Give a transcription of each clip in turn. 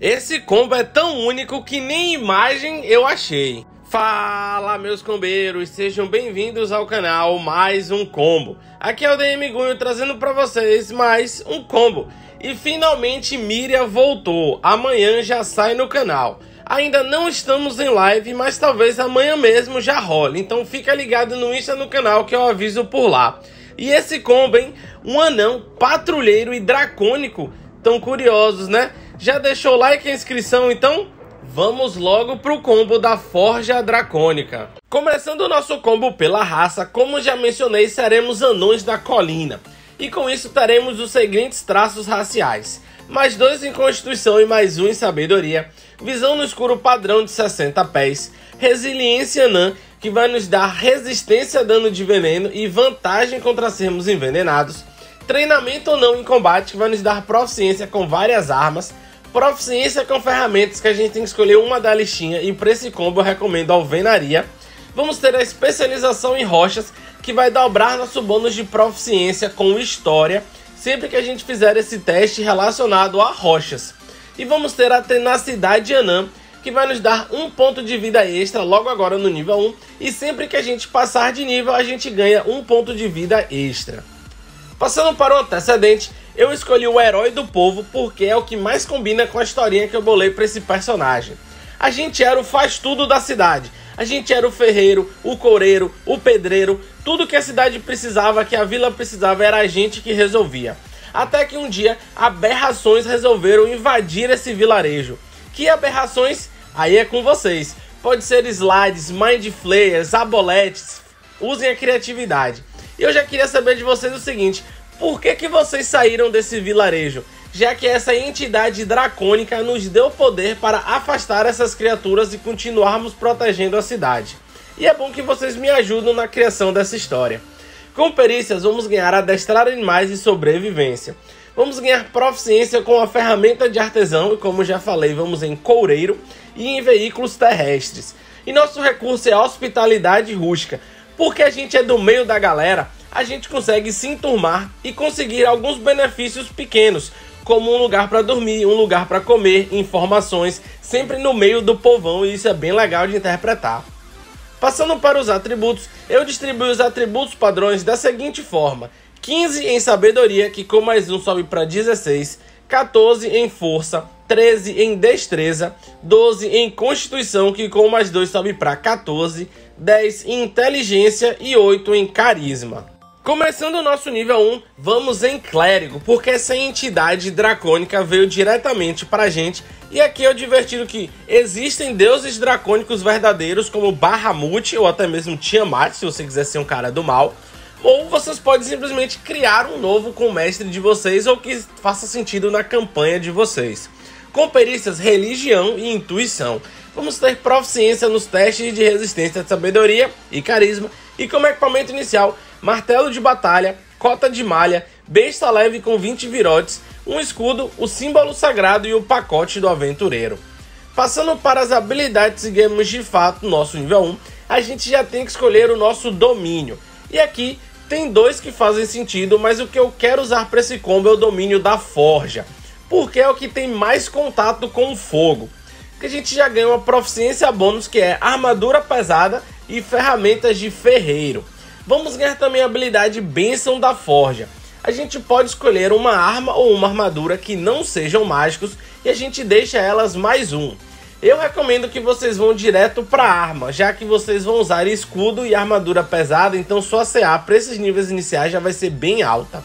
Esse combo é tão único que nem imagem eu achei. Fala meus combeiros, sejam bem-vindos ao canal Mais Um Combo. Aqui é o DM Gunho trazendo para vocês mais um combo. E finalmente Miriam voltou, amanhã já sai no canal. Ainda não estamos em live, mas talvez amanhã mesmo já role, então fica ligado no Insta no canal que eu aviso por lá. E esse combo, hein? Um anão, patrulheiro e dracônico, tão curiosos, né? Já deixou o like e a inscrição, então? Vamos logo pro combo da Forja Dracônica. Começando o nosso combo pela raça, como já mencionei, seremos anões da colina. E com isso teremos os seguintes traços raciais. Mais dois em constituição e mais um em sabedoria. Visão no escuro padrão de 60 pés. Resiliência anã, que vai nos dar resistência a dano de veneno e vantagem contra sermos envenenados. Treinamento ou não em combate, que vai nos dar proficiência com várias armas Proficiência com ferramentas que a gente tem que escolher uma da listinha e para esse combo eu recomendo a alvenaria. Vamos ter a especialização em rochas que vai dobrar nosso bônus de proficiência com história sempre que a gente fizer esse teste relacionado a rochas. E vamos ter a tenacidade anã que vai nos dar um ponto de vida extra logo agora no nível 1 e sempre que a gente passar de nível a gente ganha um ponto de vida extra. Passando para o antecedente, eu escolhi o herói do povo porque é o que mais combina com a historinha que eu bolei para esse personagem. A gente era o faz tudo da cidade. A gente era o ferreiro, o coureiro, o pedreiro, tudo que a cidade precisava, que a vila precisava, era a gente que resolvia. Até que um dia aberrações resolveram invadir esse vilarejo. Que aberrações? Aí é com vocês. Pode ser slides, mind flayers, aboletes. Usem a criatividade. E eu já queria saber de vocês o seguinte: por que, que vocês saíram desse vilarejo? Já que essa entidade dracônica nos deu poder para afastar essas criaturas e continuarmos protegendo a cidade. E é bom que vocês me ajudem na criação dessa história. Com perícias, vamos ganhar adestrar animais e sobrevivência. Vamos ganhar proficiência com a ferramenta de artesão e, como já falei, vamos em coureiro e em veículos terrestres. E nosso recurso é hospitalidade rústica, porque a gente é do meio da galera a gente consegue se enturmar e conseguir alguns benefícios pequenos, como um lugar para dormir, um lugar para comer, informações, sempre no meio do povão e isso é bem legal de interpretar. Passando para os atributos, eu distribuí os atributos padrões da seguinte forma: 15 em sabedoria, que com mais um sobe para 16, 14 em força, 13 em destreza, 12 em constituição, que com mais 2 sobe para 14, 10 em inteligência e 8 em carisma. Começando o nosso nível 1, vamos em Clérigo, porque essa entidade dracônica veio diretamente pra gente. E aqui é divertido que existem deuses dracônicos verdadeiros, como Bahamut ou até mesmo Tiamat, se você quiser ser um cara do mal. Ou vocês podem simplesmente criar um novo com o mestre de vocês ou que faça sentido na campanha de vocês. Com perícias religião e intuição. Vamos ter proficiência nos testes de resistência de sabedoria e carisma. E como equipamento inicial, martelo de batalha, cota de malha, besta leve com 20 virotes, um escudo, o símbolo sagrado e o pacote do aventureiro. Passando para as habilidades e seguimos de fato nosso nível 1, a gente já tem que escolher o nosso domínio. E aqui tem dois que fazem sentido, mas o que eu quero usar para esse combo é o domínio da forja, porque é o que tem mais contato com o fogo. Que a gente já ganha uma proficiência bônus que é armadura pesada e ferramentas de ferreiro. Vamos ganhar também a habilidade Bênção da Forja. A gente pode escolher uma arma ou uma armadura que não sejam mágicos e a gente deixa elas mais um. Eu recomendo que vocês vão direto para arma, já que vocês vão usar escudo e armadura pesada, então sua CA para esses níveis iniciais já vai ser bem alta.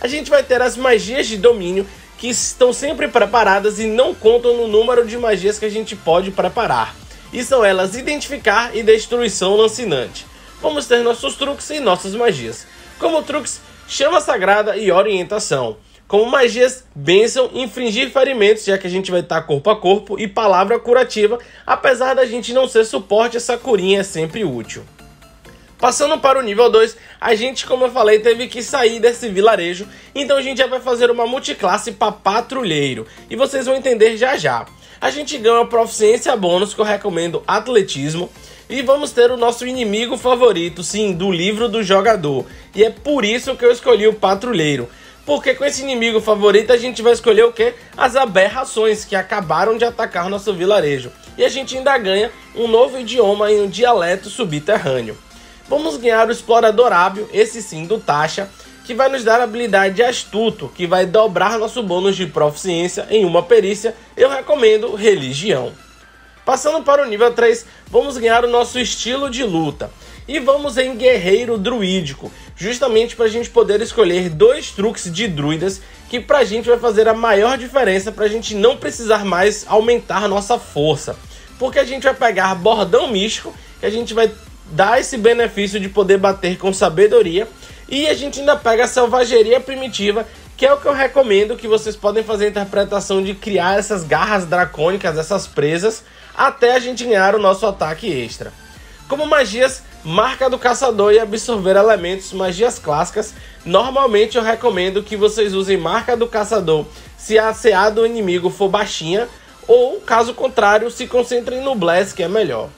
A gente vai ter as magias de domínio, que estão sempre preparadas e não contam no número de magias que a gente pode preparar. E são elas Identificar e Destruição Lancinante vamos ter nossos truques e nossas magias. Como truques, chama sagrada e orientação. Como magias, bênção, infringir ferimentos, já que a gente vai estar corpo a corpo, e palavra curativa, apesar da gente não ser suporte, essa curinha é sempre útil. Passando para o nível 2, a gente, como eu falei, teve que sair desse vilarejo, então a gente já vai fazer uma multiclasse para patrulheiro, e vocês vão entender já já. A gente ganha proficiência bônus que eu recomendo atletismo, e vamos ter o nosso inimigo favorito, sim, do livro do jogador. E é por isso que eu escolhi o patrulheiro. Porque com esse inimigo favorito a gente vai escolher o que? As aberrações que acabaram de atacar nosso vilarejo. E a gente ainda ganha um novo idioma em um dialeto subterrâneo. Vamos ganhar o Explorador Hábil, esse sim do Tasha, que vai nos dar a habilidade de Astuto, que vai dobrar nosso bônus de proficiência em uma perícia. Eu recomendo Religião. Passando para o nível 3, vamos ganhar o nosso estilo de luta. E vamos em Guerreiro Druídico, justamente para a gente poder escolher dois truques de druidas que para a gente vai fazer a maior diferença para a gente não precisar mais aumentar nossa força. Porque a gente vai pegar Bordão Místico, que a gente vai dar esse benefício de poder bater com sabedoria, e a gente ainda pega Selvageria Primitiva, que é o que eu recomendo que vocês podem fazer a interpretação de criar essas garras dracônicas, essas presas, até a gente ganhar o nosso ataque extra. Como magias, marca do caçador e absorver elementos, magias clássicas, normalmente eu recomendo que vocês usem marca do caçador se a CA do inimigo for baixinha, ou caso contrário, se concentrem no Bless, que é melhor.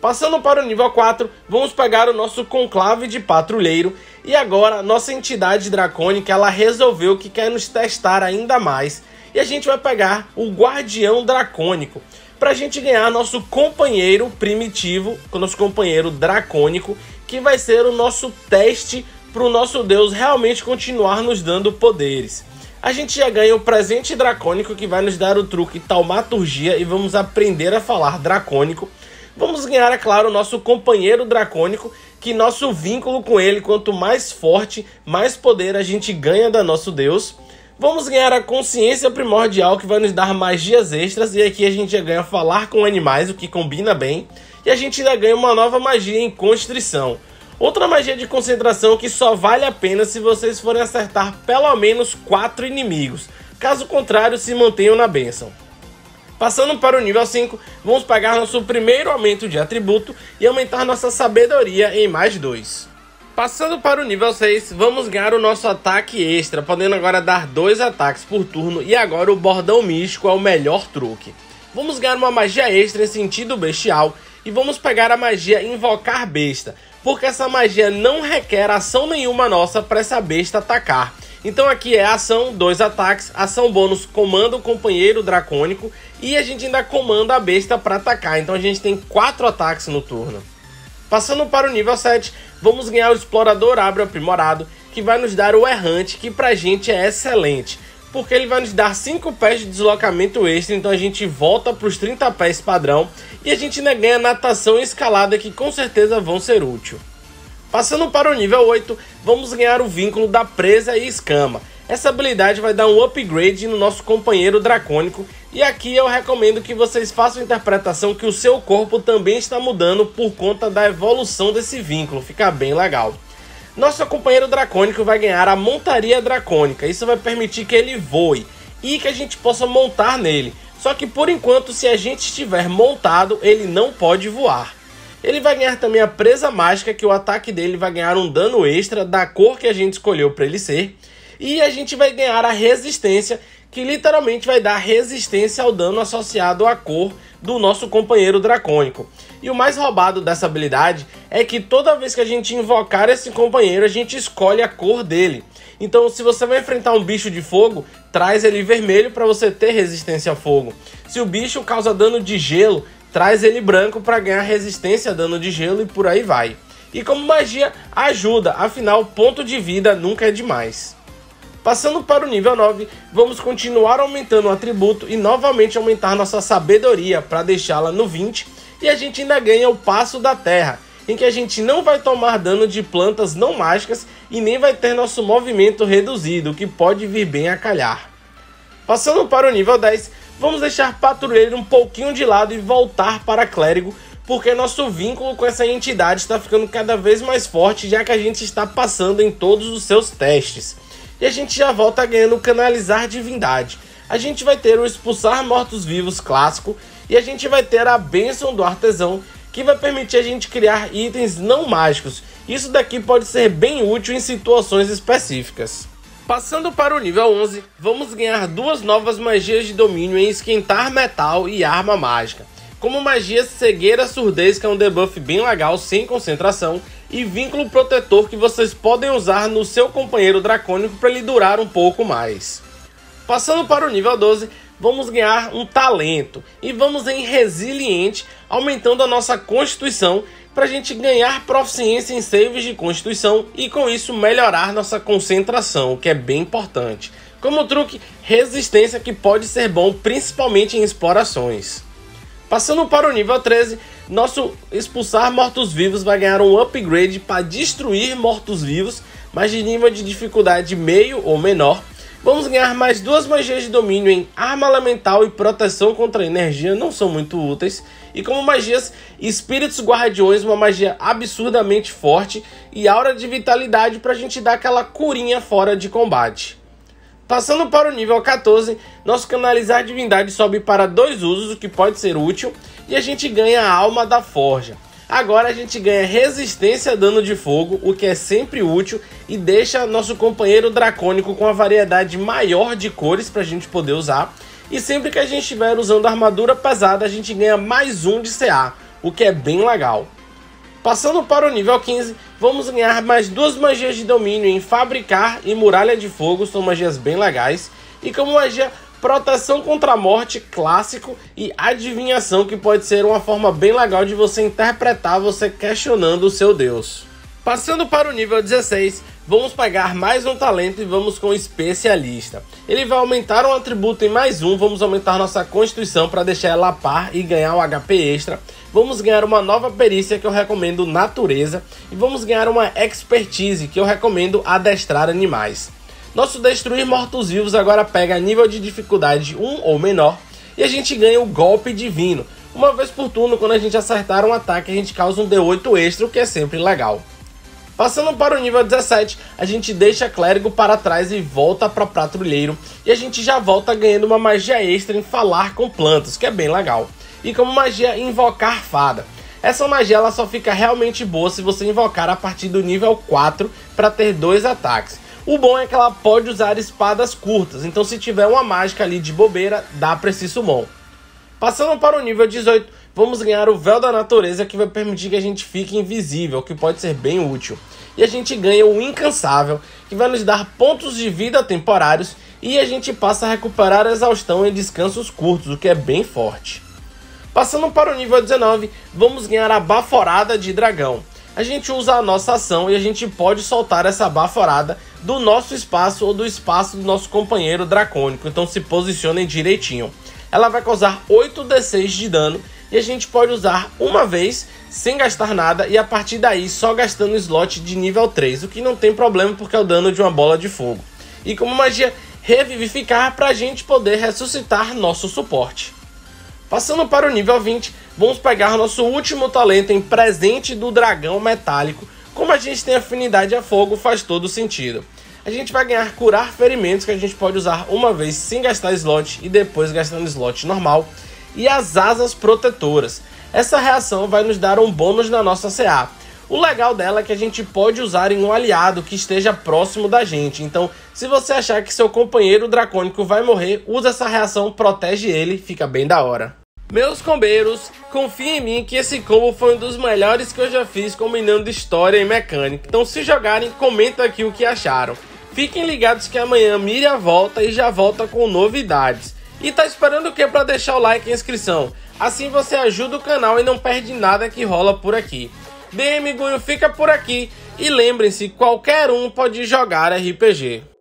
Passando para o nível 4, vamos pegar o nosso conclave de patrulheiro e agora nossa entidade dracônica ela resolveu que quer nos testar ainda mais e a gente vai pegar o guardião dracônico para a gente ganhar nosso companheiro primitivo, nosso companheiro dracônico, que vai ser o nosso teste para o nosso deus realmente continuar nos dando poderes. A gente já ganha o presente dracônico que vai nos dar o truque taumaturgia e vamos aprender a falar dracônico. Vamos ganhar, é claro, o nosso companheiro dracônico, que nosso vínculo com ele, quanto mais forte, mais poder a gente ganha da nosso deus. Vamos ganhar a consciência primordial que vai nos dar magias extras e aqui a gente já ganha falar com animais, o que combina bem. E a gente ainda ganha uma nova magia em constrição. Outra magia de concentração que só vale a pena se vocês forem acertar pelo menos 4 inimigos. Caso contrário, se mantenham na benção. Passando para o nível 5, vamos pegar nosso primeiro aumento de atributo e aumentar nossa sabedoria em mais 2. Passando para o nível 6, vamos ganhar o nosso ataque extra, podendo agora dar dois ataques por turno e agora o bordão místico é o melhor truque. Vamos ganhar uma magia extra em sentido bestial e vamos pegar a magia Invocar Besta, porque essa magia não requer ação nenhuma nossa para essa besta atacar. Então aqui é ação, dois ataques, ação bônus, comanda o companheiro dracônico e a gente ainda comanda a besta para atacar. Então a gente tem quatro ataques no turno. Passando para o nível 7, vamos ganhar o Explorador Abre Aprimorado, que vai nos dar o Errante, que pra gente é excelente, porque ele vai nos dar 5 pés de deslocamento extra, então a gente volta para os 30 pés padrão, e a gente ainda ganha natação e escalada, que com certeza vão ser úteis. Passando para o nível 8, vamos ganhar o vínculo da presa e escama. Essa habilidade vai dar um upgrade no nosso companheiro dracônico e aqui eu recomendo que vocês façam a interpretação que o seu corpo também está mudando por conta da evolução desse vínculo, fica bem legal. Nosso companheiro dracônico vai ganhar a montaria dracônica, isso vai permitir que ele voe e que a gente possa montar nele. Só que por enquanto, se a gente estiver montado, ele não pode voar. Ele vai ganhar também a presa mágica, que o ataque dele vai ganhar um dano extra da cor que a gente escolheu para ele ser. E a gente vai ganhar a resistência, que literalmente vai dar resistência ao dano associado à cor do nosso companheiro dracônico. E o mais roubado dessa habilidade é que toda vez que a gente invocar esse companheiro, a gente escolhe a cor dele. Então, se você vai enfrentar um bicho de fogo, traz ele vermelho para você ter resistência a fogo. Se o bicho causa dano de gelo, traz ele branco para ganhar resistência a dano de gelo e por aí vai. E como magia, ajuda, afinal, ponto de vida nunca é demais. Passando para o nível 9, vamos continuar aumentando o atributo e novamente aumentar nossa sabedoria para deixá-la no 20 e a gente ainda ganha o passo da terra, em que a gente não vai tomar dano de plantas não mágicas e nem vai ter nosso movimento reduzido, que pode vir bem a calhar. Passando para o nível 10, vamos deixar patrulheiro um pouquinho de lado e voltar para clérigo, porque nosso vínculo com essa entidade está ficando cada vez mais forte, já que a gente está passando em todos os seus testes e a gente já volta ganhando Canalizar Divindade. A gente vai ter o Expulsar Mortos-Vivos clássico e a gente vai ter a Bênção do Artesão, que vai permitir a gente criar itens não mágicos. Isso daqui pode ser bem útil em situações específicas. Passando para o nível 11, vamos ganhar duas novas magias de domínio em Esquentar Metal e Arma Mágica. Como magia Cegueira Surdez, que é um debuff bem legal, sem concentração, e vínculo protetor que vocês podem usar no seu companheiro dracônico para ele durar um pouco mais. Passando para o nível 12, vamos ganhar um talento e vamos em resiliente, aumentando a nossa constituição para a gente ganhar proficiência em saves de constituição e com isso melhorar nossa concentração, o que é bem importante. Como truque, resistência que pode ser bom principalmente em explorações. Passando para o nível 13, nosso expulsar mortos-vivos vai ganhar um upgrade para destruir mortos-vivos, mas de nível de dificuldade meio ou menor. Vamos ganhar mais duas magias de domínio em arma elemental e proteção contra energia, não são muito úteis. E como magias, espíritos guardiões, uma magia absurdamente forte e aura de vitalidade para a gente dar aquela curinha fora de combate. Passando para o nível 14, nosso canalizar divindade sobe para dois usos, o que pode ser útil, e a gente ganha a alma da forja. Agora a gente ganha resistência a dano de fogo, o que é sempre útil e deixa nosso companheiro dracônico com a variedade maior de cores para a gente poder usar. E sempre que a gente estiver usando armadura pesada, a gente ganha mais um de CA, o que é bem legal. Passando para o nível 15, vamos ganhar mais duas magias de domínio em Fabricar e Muralha de Fogo, são magias bem legais. E como magia Proteção contra a Morte clássico e Adivinhação, que pode ser uma forma bem legal de você interpretar você questionando o seu deus. Passando para o nível 16, vamos pegar mais um talento e vamos com Especialista. Ele vai aumentar um atributo em mais um, vamos aumentar nossa Constituição para deixar ela par e ganhar um HP extra vamos ganhar uma nova perícia que eu recomendo natureza e vamos ganhar uma expertise que eu recomendo adestrar animais. Nosso destruir mortos-vivos agora pega nível de dificuldade 1 ou menor e a gente ganha o golpe divino. Uma vez por turno, quando a gente acertar um ataque, a gente causa um D8 extra, o que é sempre legal. Passando para o nível 17, a gente deixa clérigo para trás e volta para patrulheiro, e a gente já volta ganhando uma magia extra em falar com plantas, que é bem legal e como magia invocar fada. Essa magia ela só fica realmente boa se você invocar a partir do nível 4 para ter dois ataques. O bom é que ela pode usar espadas curtas, então se tiver uma mágica ali de bobeira, dá para esse summon. Passando para o nível 18, vamos ganhar o Véu da Natureza que vai permitir que a gente fique invisível, que pode ser bem útil. E a gente ganha o Incansável, que vai nos dar pontos de vida temporários e a gente passa a recuperar a exaustão em descansos curtos, o que é bem forte. Passando para o nível 19, vamos ganhar a Baforada de Dragão. A gente usa a nossa ação e a gente pode soltar essa Baforada do nosso espaço ou do espaço do nosso companheiro dracônico, então se posicionem direitinho. Ela vai causar 8d6 de dano e a gente pode usar uma vez sem gastar nada e a partir daí só gastando slot de nível 3, o que não tem problema porque é o dano de uma bola de fogo. E como magia revivificar para a gente poder ressuscitar nosso suporte. Passando para o nível 20, vamos pegar nosso último talento em presente do dragão metálico. Como a gente tem afinidade a fogo, faz todo sentido. A gente vai ganhar curar ferimentos que a gente pode usar uma vez sem gastar slot e depois gastando slot normal. E as asas protetoras. Essa reação vai nos dar um bônus na nossa CA. O legal dela é que a gente pode usar em um aliado que esteja próximo da gente. Então, se você achar que seu companheiro dracônico vai morrer, usa essa reação, protege ele, fica bem da hora. Meus combeiros, confiem em mim que esse combo foi um dos melhores que eu já fiz combinando história e mecânica. Então se jogarem, comenta aqui o que acharam. Fiquem ligados que amanhã Miriam volta e já volta com novidades. E tá esperando o que para deixar o like e inscrição? Assim você ajuda o canal e não perde nada que rola por aqui. DM Gunho fica por aqui e lembrem-se, qualquer um pode jogar RPG.